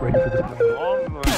ready for the this.